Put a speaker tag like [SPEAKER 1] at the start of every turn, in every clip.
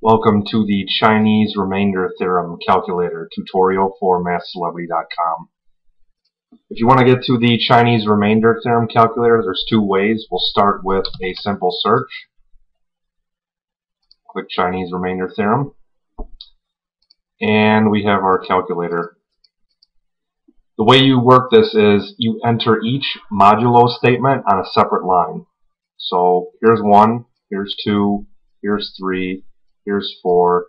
[SPEAKER 1] Welcome to the Chinese remainder theorem calculator tutorial for MathCelebrity.com. If you want to get to the Chinese remainder theorem calculator, there's two ways. We'll start with a simple search. Click Chinese remainder theorem. And we have our calculator. The way you work this is you enter each modulo statement on a separate line. So here's one, here's two, here's three, Here's 4.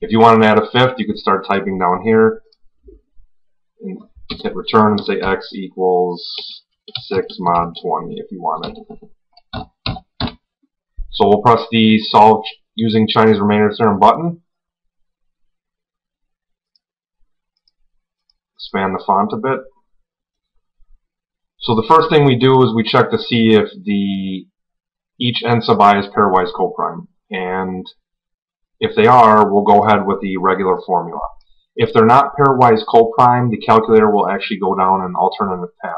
[SPEAKER 1] If you wanted to add a fifth, you could start typing down here. And hit return and say x equals 6 mod 20 if you wanted. So we'll press the solve using Chinese remainder theorem button. Expand the font a bit. So the first thing we do is we check to see if the each n sub i is pairwise coprime and if they are, we'll go ahead with the regular formula. If they're not pairwise coprime, the calculator will actually go down an alternative path.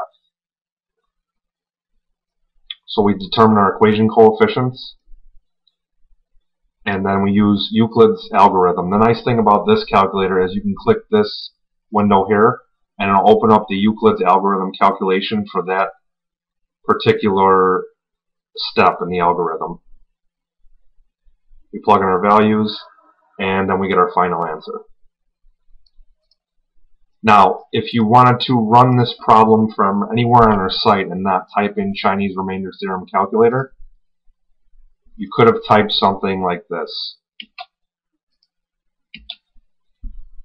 [SPEAKER 1] So we determine our equation coefficients, and then we use Euclid's algorithm. The nice thing about this calculator is you can click this window here, and it'll open up the Euclid's algorithm calculation for that particular step in the algorithm. We plug in our values, and then we get our final answer. Now, if you wanted to run this problem from anywhere on our site and not type in Chinese remainder theorem calculator, you could have typed something like this.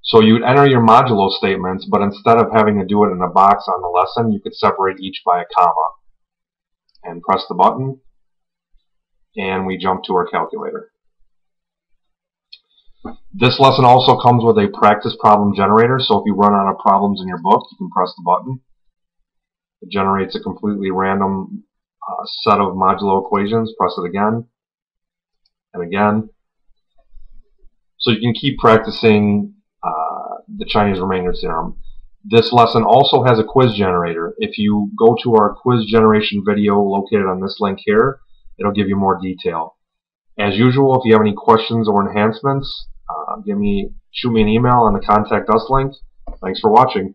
[SPEAKER 1] So you'd enter your modulo statements, but instead of having to do it in a box on the lesson, you could separate each by a comma. And press the button, and we jump to our calculator. This lesson also comes with a practice problem generator, so if you run out of problems in your book, you can press the button. It generates a completely random uh, set of modulo equations. Press it again and again. So you can keep practicing uh, the Chinese remainder theorem. This lesson also has a quiz generator. If you go to our quiz generation video located on this link here, it'll give you more detail. As usual, if you have any questions or enhancements, give me shoot me an email on the contact us link. Thanks for watching.